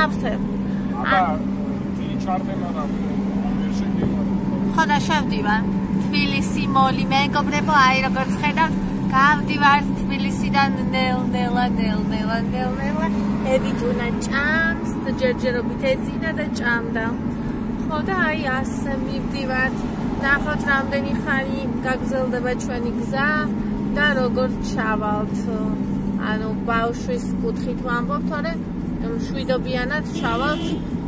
ნავთე. აბა, დიდი ჩარდება რა უნივერსიტეტი. ხო და შევდივარ. თბილისი მოლი მეგობრებო, აი როგორც ხედავთ, გავდივარ თბილისიდან ნელ-ნელა, ნელ-ნელა, ნელ-ნელა. ევიტუნა ჭამს, ჯერჯერობით ეძინა და ჭამდა. ხო და აი ასე მივდივართ. ნახოთ რამდენი ხანი გაგზელდება ჩვენი გზა და როგორ ჩავალთ. ანუ ბავშვის კუთხით ვამბობ, თორე მშვიდობიანად ჩავალთ.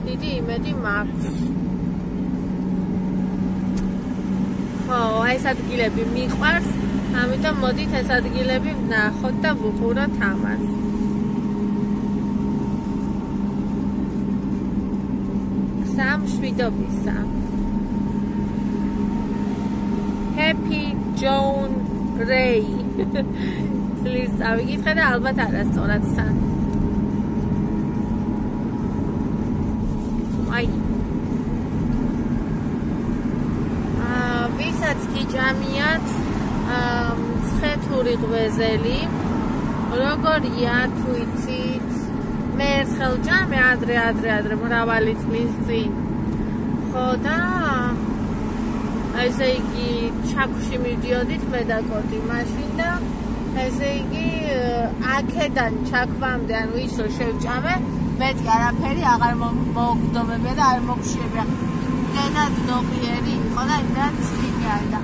დიდი იმედი მაქვს. ხო, ეს ადგილები მიყვარს, ამიტომ მოდით ეს ადგილები ვნახოთ და ვუყუროთ ამას. სამშვიდობისა. Happy John Ray. სლის ავიკითხე და ალბათ არასწორად თან. აი. აა, აა, ცხეთური ღვეზელი, როგორია თუ იცით? მე ერთხელ ჯამე ადრე ადრე ადრე მრავალი წლის წინ. ხო და ესე იგი ჩაკში მიდიოდით მე და კოტი მაშინ და ესე იგი აქედან ჩაქვამდე ანუ ის რომ შევჭამე მეტი არაფერი აღარ მოგდომებია და არ მოგშიებია დედად ნოყიერი იყო და იმდან ცივი არის და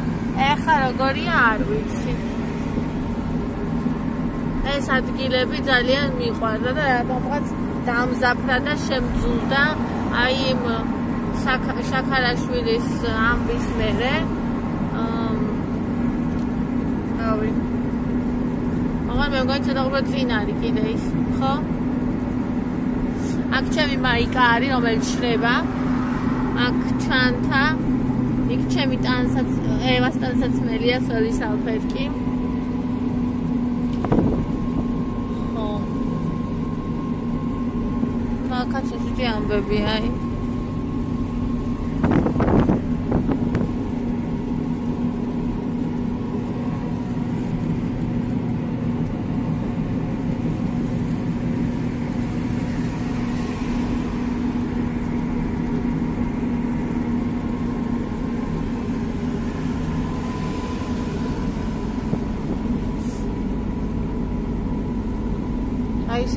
ეხა როგორია არ ვიცი. ეს ადგილები ძალიან მიყვარდა და რატომღაც დამზაფრა და შემძულდა აი იმ შაქარაშვილის ამბის მერე. რავი მაგრამ მე მგონი ცოტა უფრო წინ არის კიდე ის ხო? აქ ჩემი მაიკა არის რომელიც შრება აქ ჩანთა. იქ ჩემი ტანსაც ევას ტანსაცმელია სოლის ალფერკი ხო. მაგაც ისეთი ამბები აი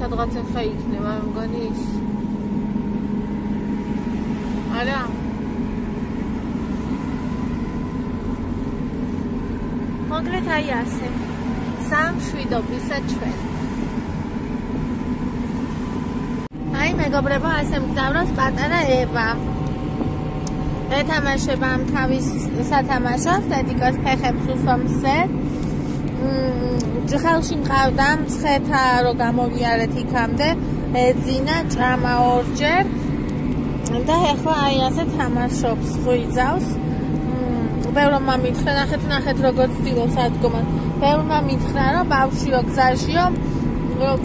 სადღაც ახლა იქნება მე მგონი ის არა მოგრეთ აი ასე სამშვიდობისა ჩვენ. აი მეგობრებო ასე მგზავრობს პატარა ევა. ეთამაშება ამ თავის სათამაშოს დედიკოს ფეხებს უსვამსე ჯხალში მყავდა მცხეთა რო გამოვიარეთ იქამდე ეძინა ჭამა ორჯერ. და ახლა აი ასე თამაშობს ხუიძავს ბევრმა მითხრა ნახეთ ნახეთ როგორ ცდილობს ადგომას ბევრმა მითხრა რომ ბავშვიო გზაშიო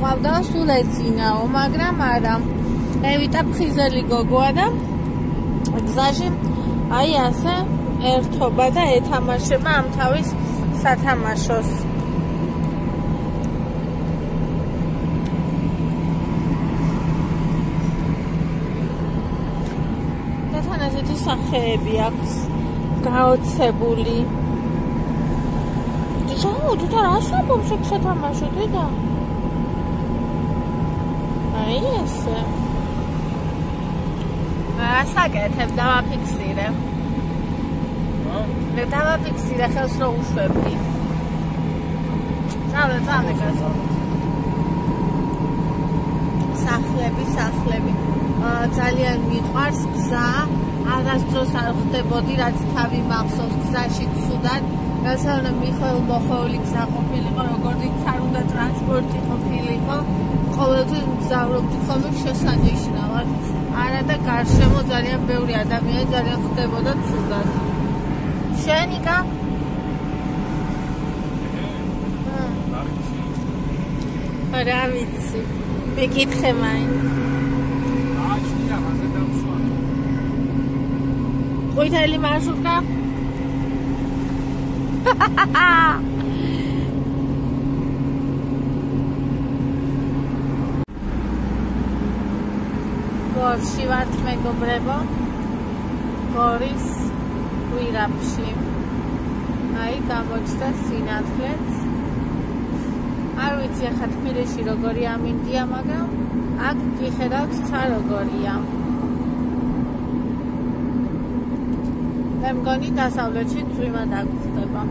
ყავდა სულ ეძინაო მაგრამ არა ევიტა ფხიზელი გოგოა და გზაში აი ასე ერთობა და ეთამაშება ამ თავის სათამაშოს სახეები აქვს გაოცებული. ჯაუ, თუ და რასაბობ შექსათამაშო დედა? აი ესე. ასაკეთებ დავაფიქსირე. მე დავაფიქსირე ხელს რო უშვებდი. წავე, წავე გასო. სახლები, სახლები. ძალიან მიყვარს გზა. არასდროს არ ხდებოდი რაც თავი მახსოვს გზაში ცუდად გასავნე მიხელ მოხოვლი გზა ყოფილიყო როგორი არ უნდა ტრანსპორტი ყოფილიყო ყოველთვის მგზავრობდი ხოლმე შესანიშნავად. არა და გარშემო ძალიან ბევრი ადამიანი ძალიან ხდებოდა ცუდად. შენიკა არა ვიცი. მეკითხე მაინც. ყვითელი მარშრუტკა გორში ვართ მეგობრებო. გორის გვირაბში. აი გამოჩნდა სინათლეც. არ ვიცი ახლა თბილისში როგორი ამინდია მაგრამ აქ გიხედავთ ცა როგორია მე მგონი დასავლეთში წვიმა დაგხვდება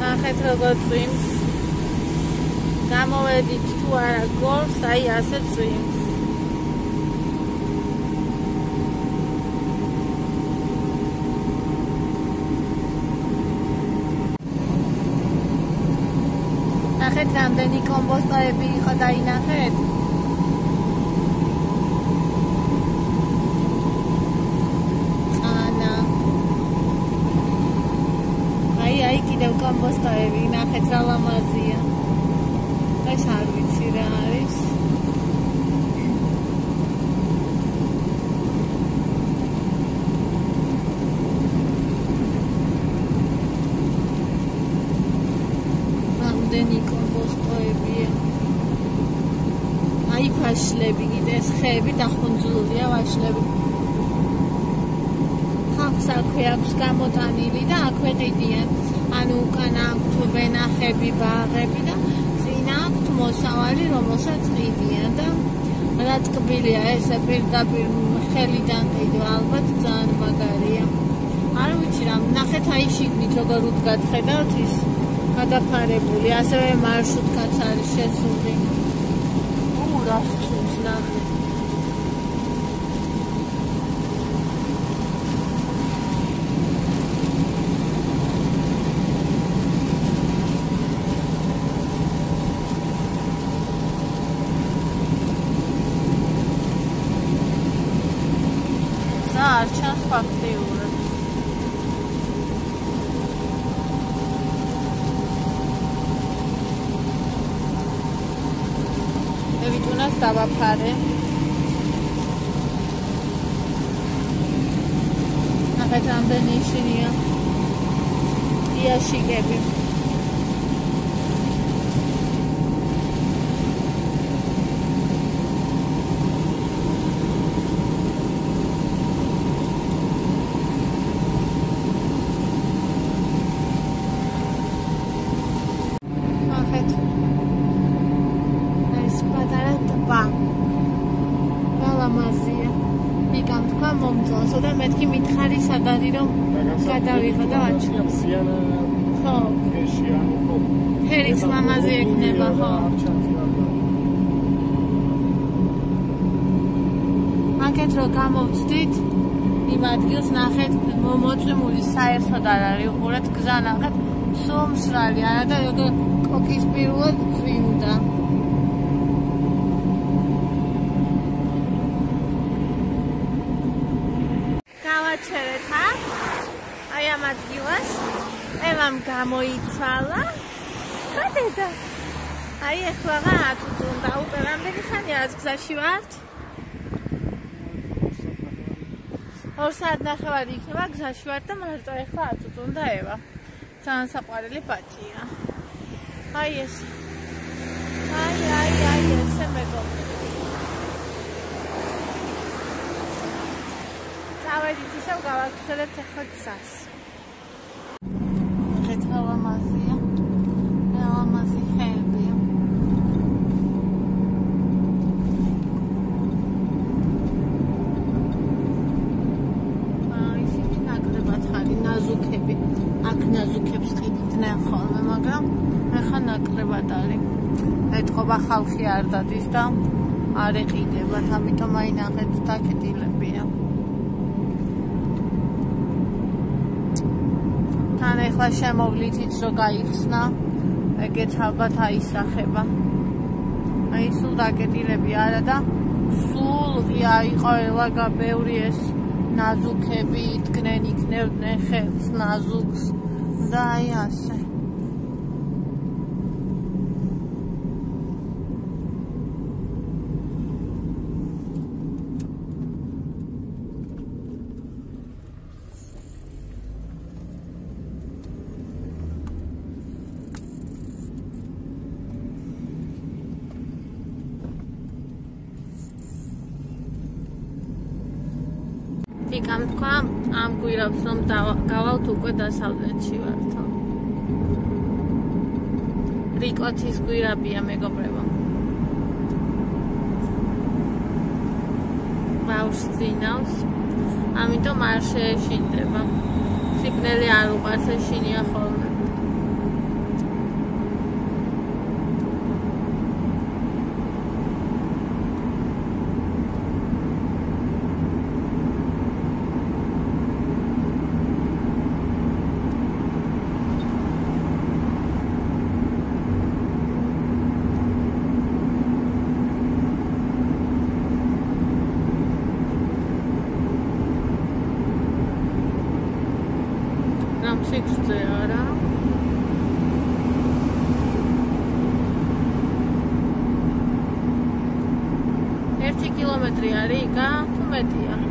ნახეთ როგორ წვიმს. გამოვედით თუ არა გორს აი ასე წვიმს ნახეთ რამდენი კომპოსტოები იყო დაინახეთ? კიდევ კომპოსტოები ნახეთ რა ლამაზია. ეს არ ვიცი რა არის რამდენი კომპოსტოებია აი ფაშლები კიდე ეს ხეები დახუნძულია ვაშლები ხალხს აქვე აქვს გამოტანილი და აქვე ყიდიან ანუ უკან აქვთ ვენახები, ბაღები და წინ აქვთ მოსავალი, რომელსაც ყიდიან და რა თკბილია ესე პირდაპირ ხელიდან ყიდვა ალბათ ძალიან მაგარია. არ ვიცი რა, ნახეთ აი შიგნით როგორ უდგათ ხედავთ ის გადაფარებული, ასევე მარშრუტკაც არის შესული. უ რა სწულს ნახეთ. Lovitura asta apare. Dacă am venit și ea și ghebim. ვაჩვენო. ხო. ფერიც მამაზე ექნება ხო? მაგეთ რომ გამოვწდით იმ ადგილს ნახეთ მოწმული საერთოდ არ არის უყურეთ გზა ნახეთ სულ მსრალი არა და როგორ კოკის პირველად წვიმდა. გავაჩერეთ აქ. აი ამ ადგილას. ევამ გამოიცვალა. გადედა. აი ახლა რაღაც უწუნდა უკვე რამდენი ხანია რაც გზაში ვართ? ორ საათ ნახევარი იქნება გზაში ვართ და მარტო ახლა აწუწუნდა ევა. ძალიან საყვარელი პატია. აი ეს. აი აი აი ესე მეგობრებო. წავედით ისევ გავაგრძელებთ ახლა გზას. ხეთ ლამაზია. ლამაზი ხეებია. აი, ისინი ნაკლებად ხარი, ნაზუქები. აქ ნაზუქებს ყიდდნენ ხოლმე, მაგრამ ახლა ნაკლებად არის. ეთყობა ხალხი არ დადის და არ ეყიდებათ, ამიტომ აი ნახეთ დაკეტილებია. თან ეხლა შემოვლითიც რო გაიხსნა ეგეც ალბათ აისახება აი სულ დაკეტილები არა და სულ ღია იყო ელაგა ბევრი ეს ნაზუქები იდგნენ იქნებდნენ ხელს ნაზუქს და აი ასე თქვა ამ გვირაბს რომ გავალთ უკვე დასავლეთში ვართო. რიკოთის გვირაბია მეგობრებო. ბაუს ძინავს. ამიტომ არ შეეშინდება. სიგნალი არ უყარს ეშინია ხოლმე. სიქსზე არა. ერთი კილომეტრი არის იკა თუ მეტია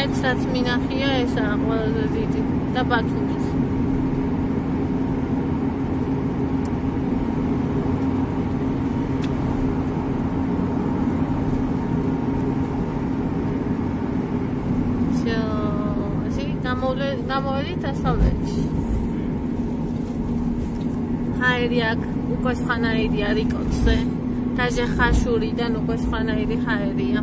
მეცაც მინახია ესა ყველაზე დიდი და ბათუმის გამოველი დასავლეთში. ჰაერი აქ უკვე სხვანაირი არის კოცხე. დაჟე ხაშურიდან უკვე სხვანაირი ჰაერია.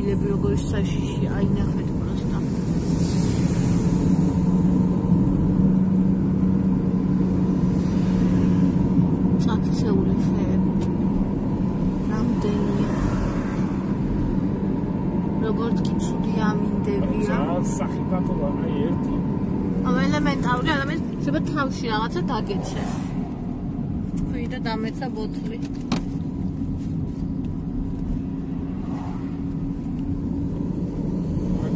ადგილები როგორც საშიში აი ნახეთ პროსტა. აქცეული ხეები. რამდენია? როგორც კი ცუდი ამინდებია. სახიფათო აი ერთი. ამ ელემენტარული ადამიანი შეიძლება თავში რაღაცა დაგეცე. თქვი და დამეცა ბოთლი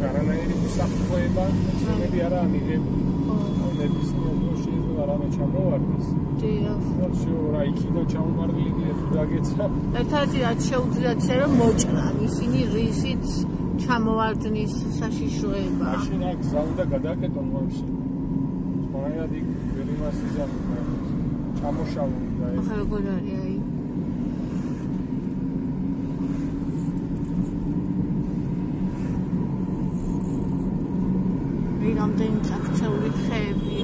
საფრთხეება ძმები არა ამიღები. ნებისმიერ დროს შეიძლება რამე ჩამოვარდეს. დიახ. ხო, რა იქიდან ჩამომარგლილია თუ დაგეცა. ერთადერთი რაც შეუძლიათ ისე რომ მოჭრან ისინი რისიც ჩამოვარდნის საშიშროება. მაშინ აქ გზა უნდა გადაკეთონ მომში. მაგრამ იქ ვერ იმას იზამ ჩამოშალო და ეს. ახლა როგორ არის აი რამდენი წაქცეული ხეები.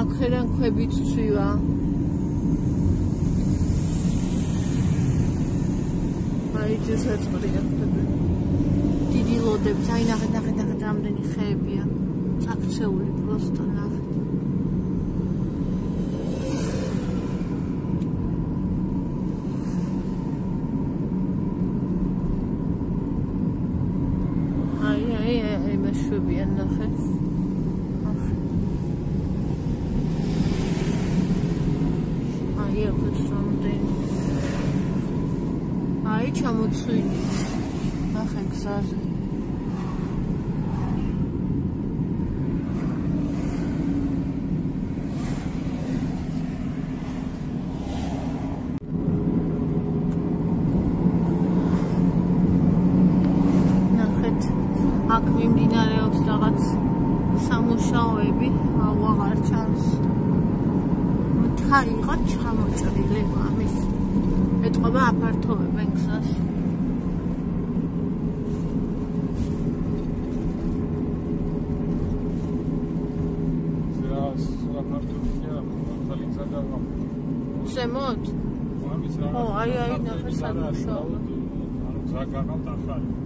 აქედან ქვებით ცვივა. აი ძესაწყვია ხები დიდი ლოდები აი ნახეთ ნახეთ ნახეთ რამდენი ხეებია. წაქცეული პროსტო ნახეთ შვებიან ნახე. აი აქაც რამდენი. აი ჩამოცვილი. ნახე გზაზე. აქ მიმდინარეობს რაღაც სამუშაოები, აღარ ჩანს. თან იყო ჩამოჭრილი ამის. ეთყობა აფართოვებენ გზას. ზემოთ? ამის რა. ო, აი, აი, ნახე, სამუშაო. ანუ გზა გაყავთ ახალი.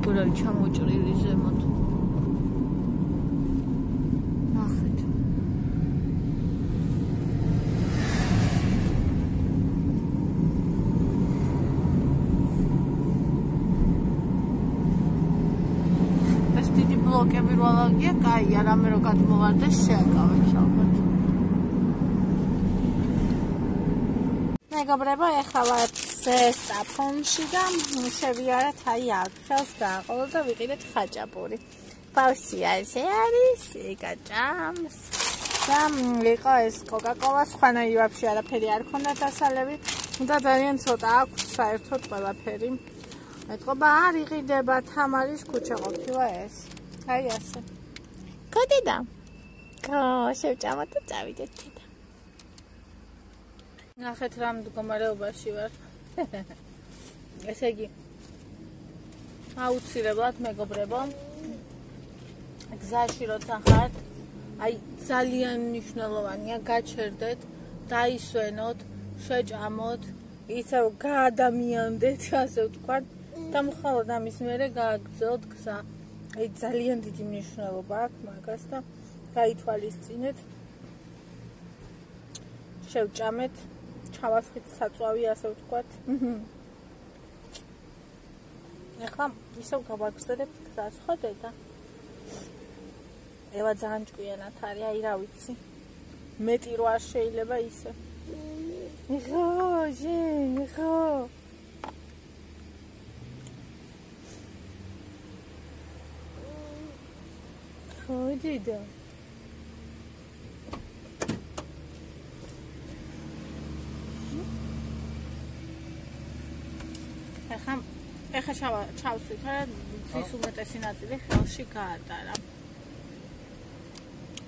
არის ჩამოჭრილი ზემოთ. ნახეთ. ეს დიდი ბლოკები რო ალაგია, კაია, რამე რო გადმოვარდა შეაკავებს ალბათ. მეგობრებო, ეხლა ვარ სტაფონში და შევიარეთ აი აქ, ხელს დააყოლო და ვიყიდეთ ხაჭაპური. ბავშვი ასე არის, ეკაჭამს. და იყო ეს კოკა-კოლა, სხვანაირი ვაფშე არაფერი არ ქონდა დასალევი. და ძალიან ცოტა აქვს საერთოდ ყველაფერი. ეთყობა არ იყიდება თამარის ქუჩა ყოფილა ეს. აი ასე. კოდიდა. კო, შევჭამოთ და წავიდეთ თეთა. ნახეთ რა მდგომარეობაში ვარ. ესე იგი აუცილებლად მეგობრებო გზაში როცა ხართ აი ძალიან მნიშვნელოვანია გაჩერდეთ დაისვენოთ შეჭამოთ ისევ გაადამიანდეთ ასე ვთქვათ და მხოლოდ ამის მერე გააგრძელოთ გზა. აი ძალიან დიდი მნიშვნელობა აქვს მაგას და გაითვალისწინეთ. შევჭამეთ ჩავასხით საწვავი, ასე ვთქვათ. ახლა ისევ გავაგზავნებ გზას ხო დედა? ევა ძალიან ჭკვიანად არის, აი რა ვიცი. მეტი რო არ შეიძლება ისე. ხო, ჟენ, ხო. ხო, დედა. ჩავა ჩავსვით რა ძის უმეტესი ნაწილი ხელში გაატარა.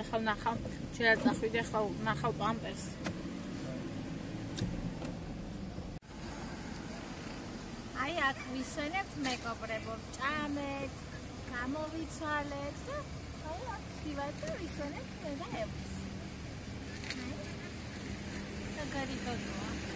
ახლა ნახავ შეიძლება წახვიდე ახლა ნახავ პამპერს. აი აქ ვისვენებთ მეკობრებო ჭამეთ გამოვიცვალეთ და აი აქ ვივართ და ვისვენებთ მე და ევს. აი. და გარიკოდოა.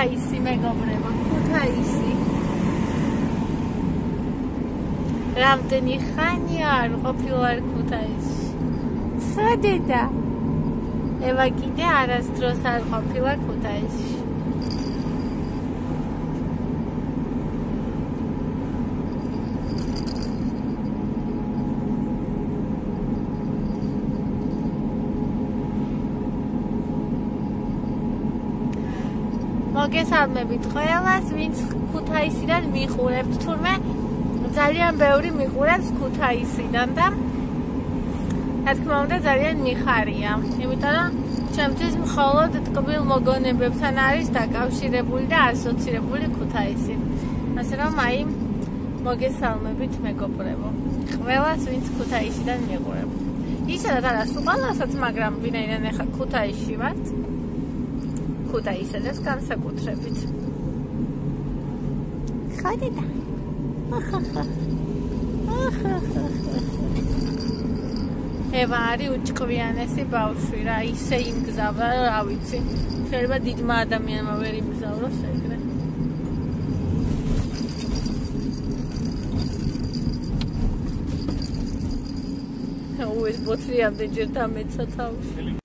ქუთაისი მეგობრებო, ქუთაისი. რამდენი ხანია არ ყოფილვარ ქუთაისში. სადედა? ევა კიდე არასდროს არ ყოფილა ქუთაისში. მოგესალმებით ყველას, ვინც ქუთაისიდან მიყურებთ, თურმე ძალიან ბევრი მიყურებს ქუთაისიდან და რა თქმა უნდა ძალიან მიხარია, იმიტომ რომ ჩემთვის მხოლოდ ტკბილ მოგონებებთან არის დაკავშირებული და ასოცირებული ქუთაისი. ასე რომ აი მოგესალმებით მეგობრებო. ყველას ვინც ქუთაისიდან მიყურებთ. ისედაც არა სულ ყველასაც, მაგრამ ვინაიდან ახლა ქუთაისში ვართ, ქუთაისელებს განსაკუთრებით. ხადიდა. ევა არის უჭკვიანესი ბავშვი რა, ისე იმგზავრა, რა ვიცი. შეიძლება დიდმა ადამიანმა ვერ იმგზავროს ეგრე. აუ ეს ბოთლი ამდენ ჯერ დამეცა თავში.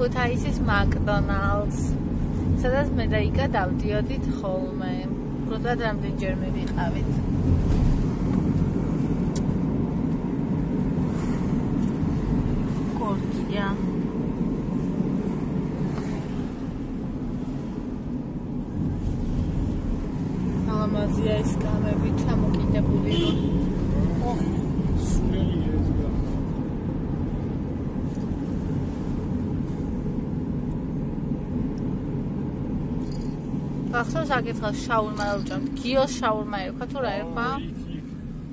ქუთაისის მაკდონალდს. სადაც მე და იკა დავდიოდით ხოლმე. უბრალოდ რამდენჯერმე ვიყავით. კორტია. ლამაზია ეს გამები ჩამოკიდებული რომ სულელი ეს გა ახსოვს აკითხა შაურმა რა უჭამ გიოს შაურმა ერქვა თუ რა ერქვა?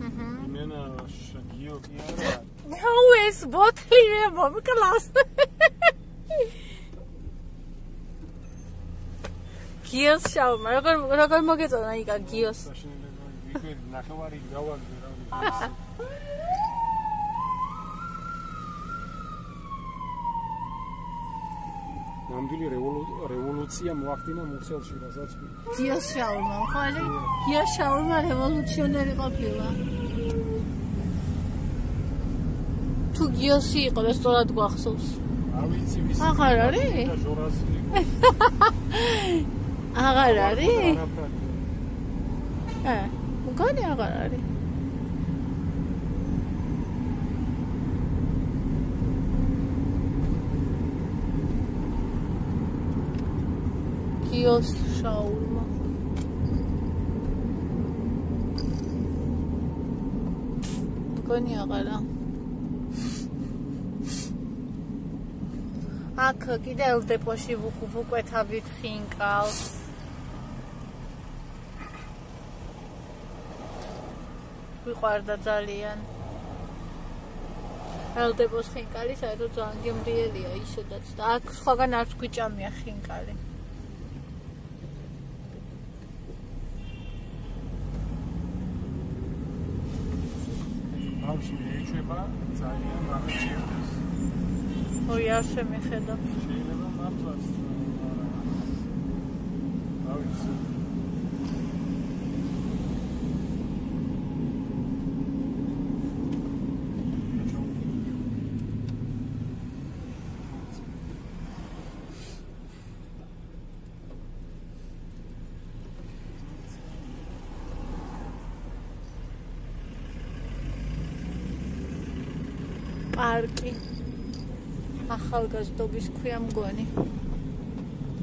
აჰა იმენა გიო კი არა. ნო ეს ბოთლი მე მომკლავს გიოს შაურმა. როგორ როგორ მოგეწონა იკა გიოს? ნახევარი გავაგდე რა ნამდვილი რევოლუცია მოახდინა მუხელში, რასაც გია შაურმა, ხო არა? გია შაურმა რევოლუციონერი ყოფილა. თუ გიოსი იყო, ეს სწორად გვახსოვს. არ ვიცი ვის. აღარ არის? აღარ არის? აა, მგონი აღარ არის. გიოს შაურმა. გონი აღარა. აქ კიდევ დეპოში ვუკვეთავით ხინკალს. ვიყვარდა ძალიან. ელდეპოს ხინკალი საერთოდ ძალიან გემრიელია ისედაც და აქ სხვაგან არც გვიჭამია ხინკალი. ბავშვი ეჩება ძალიან მაგარია. ой, არ შემეხედა. შეიძლება მართლაც რა ვიცი. ახალგაზრდობის ქვია მგონი.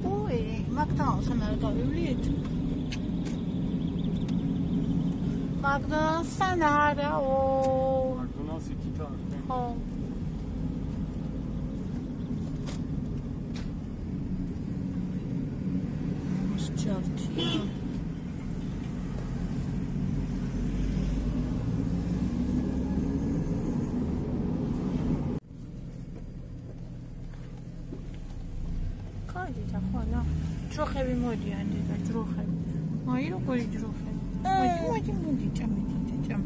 ოი მაგდალსთან არ გავივლით მაგდალსთან არაო მაგდონალდს იქითა ხო کاری جرو خونه ماجی ماجی چم چم